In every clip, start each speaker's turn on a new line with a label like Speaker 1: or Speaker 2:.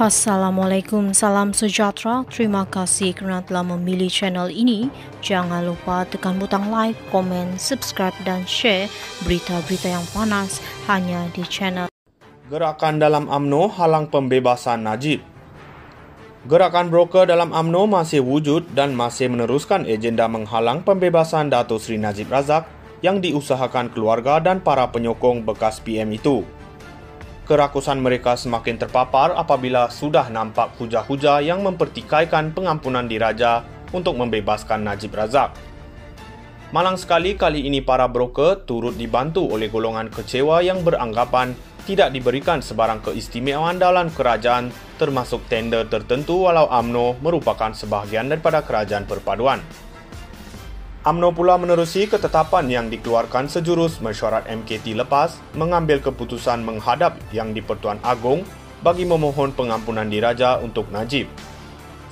Speaker 1: Assalamualaikum, salam sejahtera. Terima kasih kerana telah memilih channel ini. Jangan lupa tekan butang like, komen, subscribe dan share berita-berita yang panas hanya di channel.
Speaker 2: Gerakan dalam AMNO halang pembebasan Najib. Gerakan broker dalam AMNO masih wujud dan masih meneruskan agenda menghalang pembebasan Dato Sri Najib Razak yang diusahakan keluarga dan para penyokong bekas PM itu kerakusan mereka semakin terpapar apabila sudah nampak hujah-hujah yang mempertikaikan pengampunan diraja untuk membebaskan Najib Razak. Malang sekali kali ini para broker turut dibantu oleh golongan kecewa yang beranggapan tidak diberikan sebarang keistimewaan dalam kerajaan termasuk tender tertentu walau AMNO merupakan sebahagian daripada kerajaan perpaduan. AMNO pula menerusi ketetapan yang dikeluarkan sejurus mesyuarat MKT lepas mengambil keputusan menghadap Yang di-Pertuan Agong bagi memohon pengampunan diraja untuk Najib.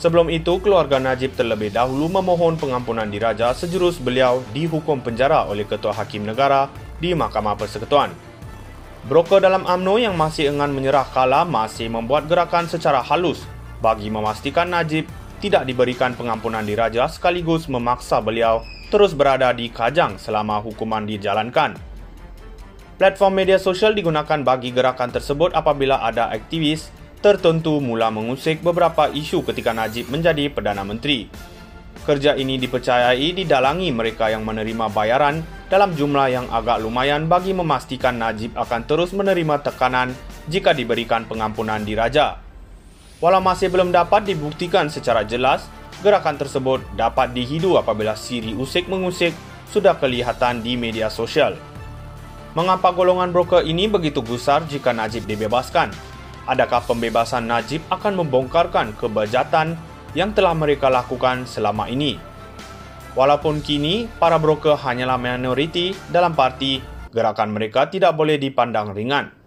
Speaker 2: Sebelum itu, keluarga Najib terlebih dahulu memohon pengampunan diraja sejurus beliau dihukum penjara oleh Ketua Hakim Negara di Mahkamah Persekutuan. Broker dalam AMNO yang masih enggan menyerah kalah masih membuat gerakan secara halus bagi memastikan Najib tidak diberikan pengampunan diraja sekaligus memaksa beliau terus berada di kajang selama hukuman dijalankan. Platform media sosial digunakan bagi gerakan tersebut apabila ada aktivis tertentu mula mengusik beberapa isu ketika Najib menjadi Perdana Menteri. Kerja ini dipercayai didalangi mereka yang menerima bayaran dalam jumlah yang agak lumayan bagi memastikan Najib akan terus menerima tekanan jika diberikan pengampunan diraja. Walau masih belum dapat dibuktikan secara jelas, Gerakan tersebut dapat dihidu apabila siri usik-mengusik sudah kelihatan di media sosial. Mengapa golongan broker ini begitu gusar jika Najib dibebaskan? Adakah pembebasan Najib akan membongkarkan kebejatan yang telah mereka lakukan selama ini? Walaupun kini para broker hanyalah minoriti dalam parti, gerakan mereka tidak boleh dipandang ringan.